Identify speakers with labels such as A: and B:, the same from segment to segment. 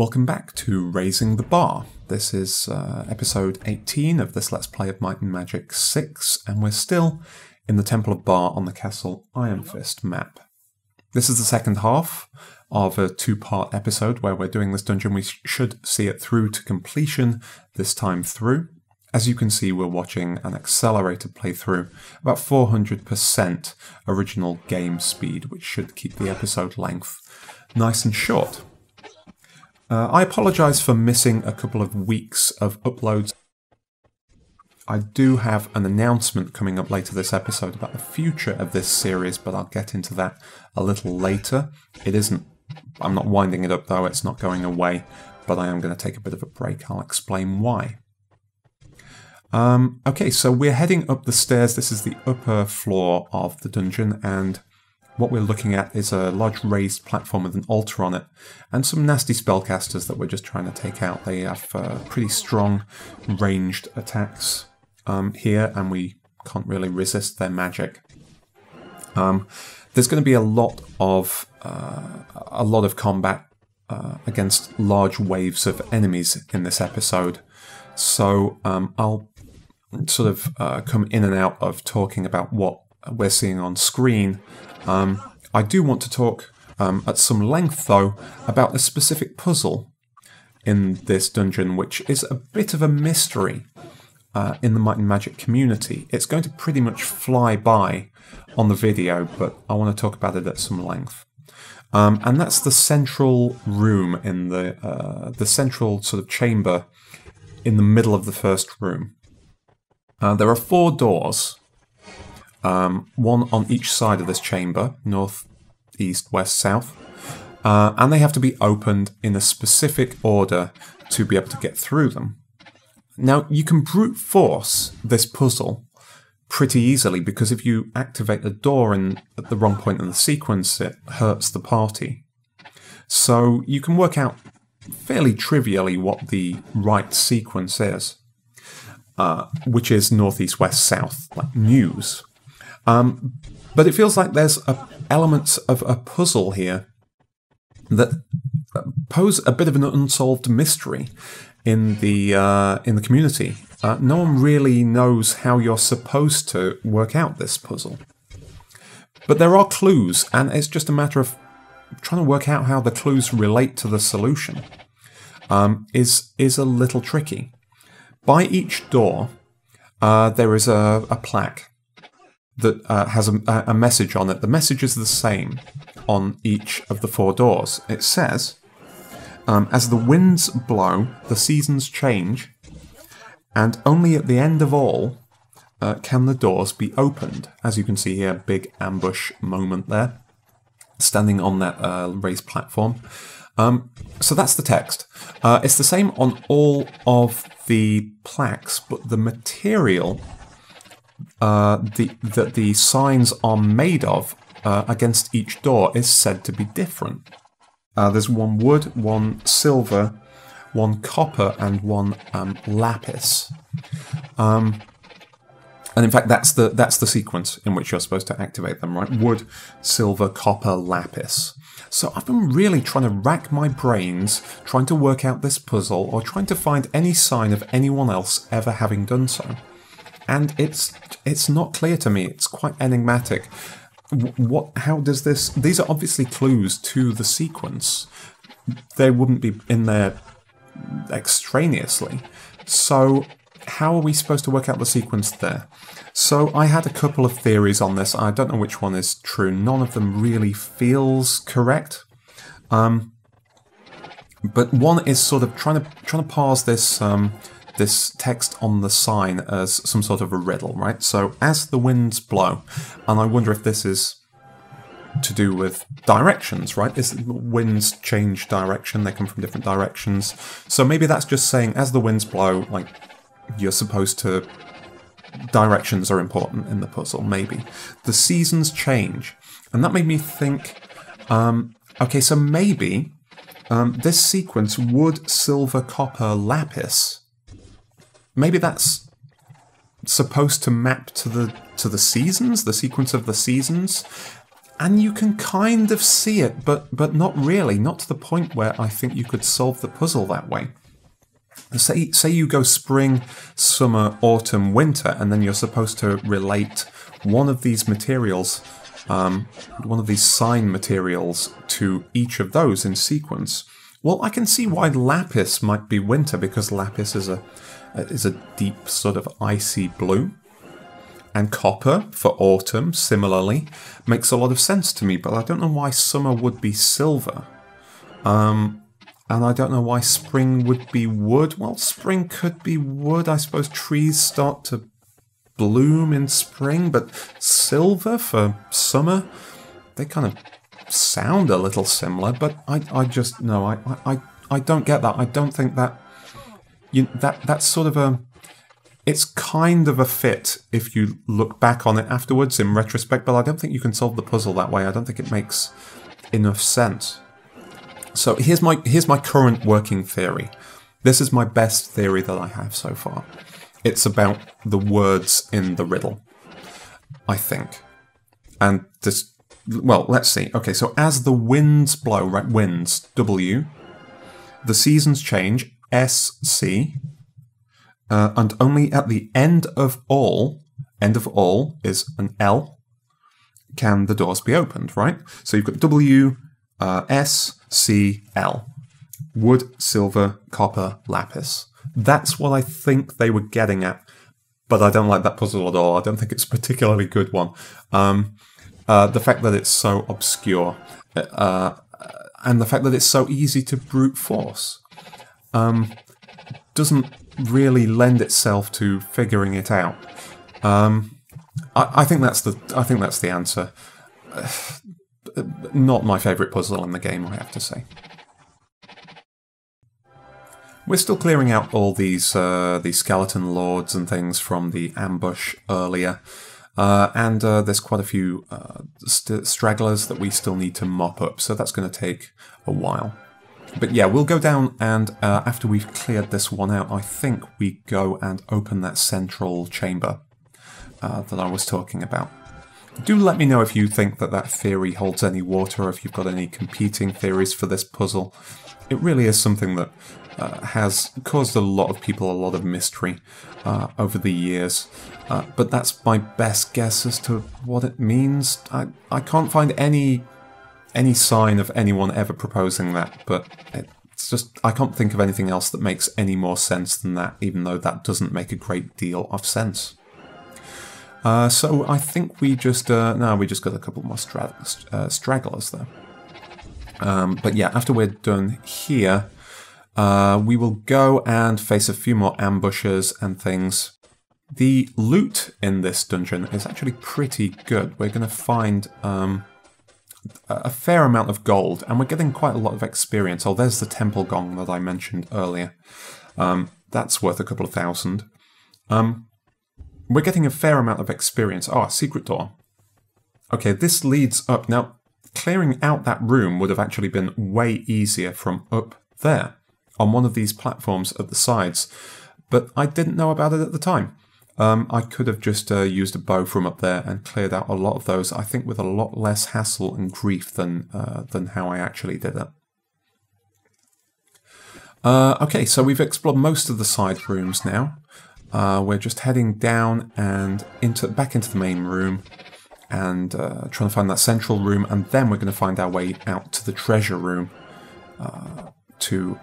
A: Welcome back to Razing the Baa. This is uh, episode 18 of this Let's Play of Might and Magic 6, and we're still in the Temple of Baa on the Castle Ironfist map. This is the second half of a two part episode where we're doing this dungeon. We sh- should see it through to completion this time through. As you can see, we're watching an accelerated playthrough, about 400% original game speed, which should keep the episode length nice and short. Uh, I apologise for missing a couple of weeks of uploads. I do have an announcement coming up later this episode about the future of this series, but I'll get into that a little later. It isn't, I'm not winding it up though, it's not going away, but I am going to take a bit of a break. I'll explain why. Um, okay, so we're heading up the stairs. This is the upper floor of the dungeon, and what we're looking at is a large raised platform with an altar on it, and some nasty spellcasters that we're just trying to take out. They have uh, pretty strong ranged attacks um, here, and we can't really resist their magic. Um, there's going to be a lot of uh, a lot of combat uh, against large waves of enemies in this episode, so um, I'll sort of uh, come in and out of talking about what we're seeing on screen um, I do want to talk um, at some length, though, about a specific puzzle in this dungeon, which is a bit of a mystery uh, in the Might and Magic community. It's going to pretty much fly by on the video, but I want to talk about it at some length. Um, and that's the central room in the uh, the central sort of chamber in the middle of the first room. Uh, there are four doors um, one on each side of this chamber, north, east, west, south. Uh, and they have to be opened in a specific order to be able to get through them. Now, you can brute force this puzzle pretty easily because if you activate the door in, at the wrong point in the sequence, it hurts the party. So you can work out fairly trivially what the right sequence is, uh, which is northeast, west, south, like news. Um, but it feels like there's a, elements of a puzzle here that pose a bit of an unsolved mystery in the uh, in the community. Uh, no one really knows how you're supposed to work out this puzzle. But there are clues, and it's just a matter of trying to work out how the clues relate to the solution. Um, is is a little tricky. By each door, uh, there is a, a plaque that uh, has a, a message on it. The message is the same on each of the four doors. It says, um, As the winds blow, the seasons change, and only at the end of all uh, can the doors be opened. As you can see here, big ambush moment there, standing on that uh, raised platform. Um, so that's the text. Uh, it's the same on all of the plaques, but the material uh, the, that the signs are made of uh, against each door is said to be different. Uh, there's one wood, one silver, one copper, and one um, lapis. Um, and in fact, that's the that's the sequence in which you're supposed to activate them, right? Wood, silver, copper, lapis. So I've been really trying to rack my brains, trying to work out this puzzle, or trying to find any sign of anyone else ever having done so and it's it's not clear to me. It's quite enigmatic. What? How does this? These are obviously clues to the sequence. They wouldn't be in there extraneously. So how are we supposed to work out the sequence there? So I had a couple of theories on this. I don't know which one is true. None of them really feels correct. Um, but one is sort of trying to trying to parse this um, this text on the sign as some sort of a riddle, right? So, as the winds blow, and I wonder if this is to do with directions, right? Is winds change direction? They come from different directions. So maybe that's just saying as the winds blow, like you're supposed to. Directions are important in the puzzle. Maybe the seasons change, and that made me think. Um, okay, so maybe um, this sequence wood, silver, copper, lapis maybe that's supposed to map to the to the seasons, the sequence of the seasons. and you can kind of see it, but but not really, not to the point where I think you could solve the puzzle that way. Say say you go spring, summer, autumn, winter, and then you're supposed to relate one of these materials, um, one of these sign materials, to each of those in sequence. Well, I can see why lapis might be winter because lapis is a is a deep sort of icy blue and copper for autumn, similarly, makes a lot of sense to me, but I don't know why summer would be silver. Um, and I don't know why spring would be wood. Well, spring could be wood. I suppose trees start to bloom in spring, but silver for summer, they kind of sound a little similar, but I, I just, no, I, I, I don't get that. I don't think that, you, that, that's sort of a, it's kind of a fit if you look back on it afterwards in retrospect, but I don't think you can solve the puzzle that way. I don't think it makes enough sense. So here's my here's my current working theory. This is my best theory that I have so far. It's about the words in the riddle. I think. And this well, let's see. Okay, so as the winds blow, right, winds, W, the seasons change, S, C, uh, and only at the end of all, end of all is an L, can the doors be opened, right? So you've got W, uh, S, C, L. Wood, silver, copper, lapis. That's what I think they were getting at, but I don't like that puzzle at all. I don't think it's a particularly good one. Um, uh, the fact that it's so obscure, uh, and the fact that it's so easy to brute force, um, doesn't really lend itself to figuring it out. Um, I, I, think that's the I think that's the answer. not my favourite puzzle in the game, I have to say. We're still clearing out all these uh, these skeleton lords and things from the ambush earlier, uh, and uh, there's quite a few uh, st stragglers that we still need to mop up, so that's going to take a while. But yeah, we'll go down and uh, after we've cleared this one out, I think we go and open that central chamber uh, that I was talking about. Do let me know if you think that that theory holds any water, if you've got any competing theories for this puzzle. It really is something that uh, has caused a lot of people a lot of mystery uh, over the years. Uh, but that's my best guess as to what it means. I, I can't find any any sign of anyone ever proposing that, but it's just, I can't think of anything else that makes any more sense than that, even though that doesn't make a great deal of sense. Uh, so I think we just, uh, no, we just got a couple more stra uh, stragglers there. Um, but yeah, after we're done here, uh, we will go and face a few more ambushes and things. The loot in this dungeon is actually pretty good. We're going to find um, a fair amount of gold, and we're getting quite a lot of experience. Oh, there's the temple gong that I mentioned earlier. Um, that's worth a couple of thousand. Um, we're getting a fair amount of experience. Oh, secret door. Okay, this leads up. Now, clearing out that room would have actually been way easier from up there on one of these platforms at the sides, but I didn't know about it at the time. Um, I could have just uh, used a bow from up there and cleared out a lot of those, I think with a lot less hassle and grief than, uh, than how I actually did it. Uh, okay, so we've explored most of the side rooms now. Uh, we're just heading down and into back into the main room and uh, trying to find that central room, and then we're going to find our way out to the treasure room uh, to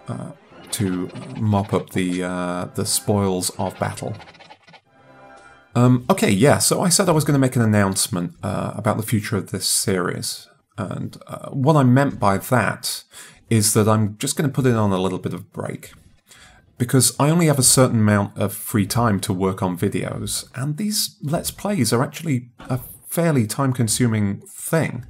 A: to mop up the the spoils of battle. Um, okay, yeah, so I said I was going to make an announcement uh, about the future of this series. And uh, what I meant by that is that I'm just going to put it on a little bit of break. Because I only have a certain amount of free time to work on videos, and these Let's Plays are actually a fairly time consuming thing.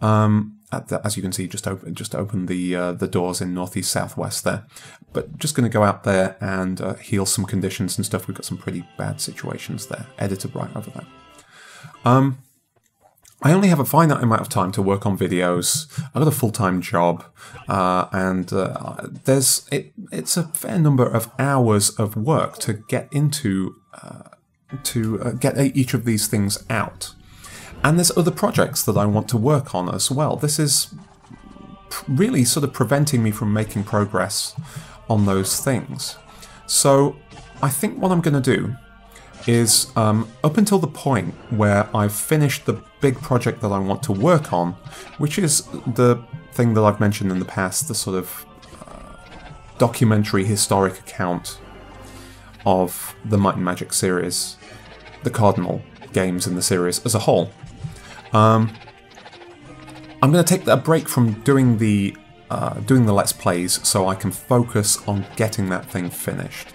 A: Um, the, as you can see, just open just open the uh, the doors in northeast southwest there. But just going to go out there and uh, heal some conditions and stuff. We've got some pretty bad situations there. Editor right over there. Um, I only have a finite amount of time to work on videos. I've got a full time job, uh, and uh, there's it, it's a fair number of hours of work to get into uh, to uh, get each of these things out. And there's other projects that I want to work on as well. This is really sort of preventing me from making progress on those things. So I think what I'm going to do is um, up until the point where I've finished the big project that I want to work on, which is the thing that I've mentioned in the past, the sort of uh, documentary historic account of the Might and Magic series, the Cardinal games in the series as a whole. Um, I'm going to take a break from doing the uh, doing the Let's Plays so I can focus on getting that thing finished.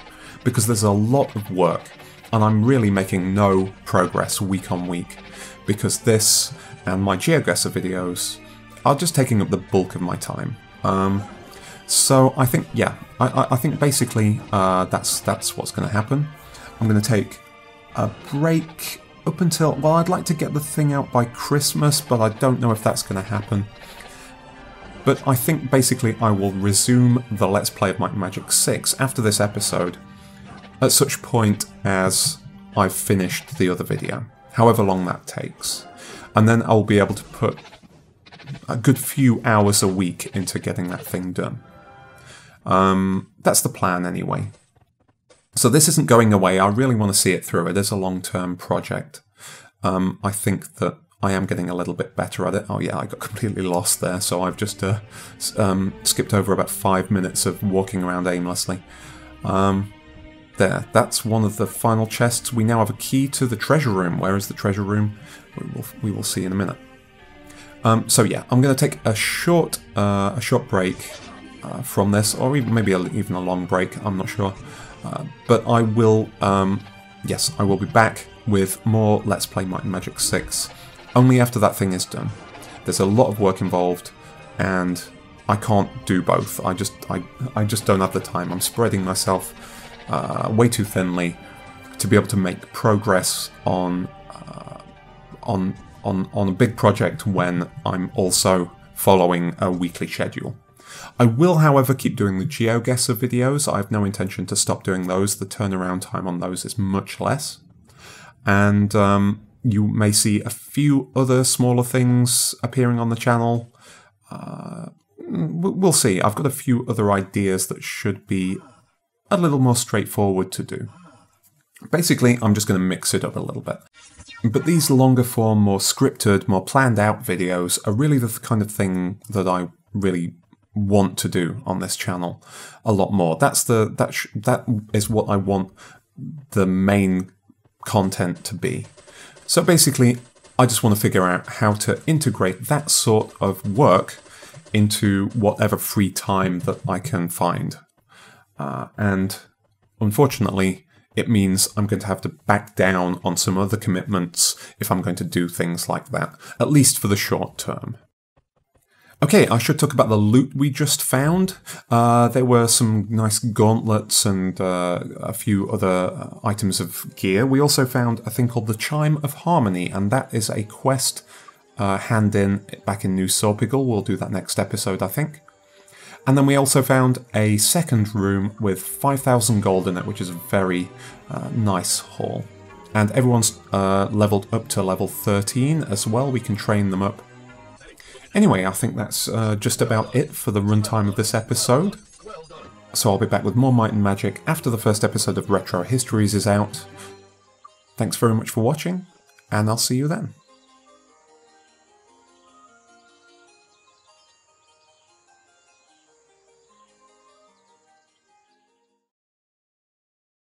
A: Because there's a lot of work, and I'm really making no progress week on week. Because this and my GeoGuessr videos are just taking up the bulk of my time. Um, so I think, yeah, I, I think basically uh, that's that's what's going to happen. I'm going to take a break up until, well, I'd like to get the thing out by Christmas, but I don't know if that's going to happen. But I think basically I will resume the Let's Play of Might Magic 6 after this episode, at such point as I've finished the other video, however long that takes. And then I'll be able to put a good few hours a week into getting that thing done. Um, that's the plan anyway. So this isn't going away, I really want to see it through. It is a long-term project. Um, I think that I am getting a little bit better at it. Oh yeah, I got completely lost there, so I've just uh, um, skipped over about five minutes of walking around aimlessly. Um, there, that's one of the final chests. We now have a key to the treasure room. Where is the treasure room? We will, we will see in a minute. Um, so yeah, I'm going to take a short, uh, a short break uh, from this, or even maybe a, even a long break. I'm not sure, uh, but I will. Um, yes, I will be back with more Let's Play Might and Magic 6 only after that thing is done. There's a lot of work involved, and I can't do both. I just I, I just don't have the time. I'm spreading myself uh, way too thinly to be able to make progress on uh, on on on a big project when I'm also following a weekly schedule. I will, however, keep doing the GeoGuessr videos. I have no intention to stop doing those. The turnaround time on those is much less. And um, you may see a few other smaller things appearing on the channel. Uh, we'll see. I've got a few other ideas that should be a little more straightforward to do. Basically, I'm just going to mix it up a little bit. But these longer form, more scripted, more planned out videos are really the kind of thing that I really want to do on this channel a lot more. That's the that that is what I want the main content to be. So basically, I just want to figure out how to integrate that sort of work into whatever free time that I can find. Uh, and unfortunately, it means I'm going to have to back down on some other commitments if I'm going to do things like that, at least for the short term. Okay, I should talk about the loot we just found. Uh, there were some nice gauntlets and uh, a few other uh, items of gear. We also found a thing called the Chime of Harmony, and that is a quest uh, hand in back in New Sorpigal. We'll do that next episode, I think. And then we also found a second room with 5,000 gold in it, which is a very uh, nice haul. And everyone's uh, leveled up to level 13 as well. We can train them up Anyway, I think that's uh, just about it for the runtime of this episode. So I'll be back with more Might and Magic after the first episode of Retrohistories is out. Thanks very much for watching, and I'll see you then.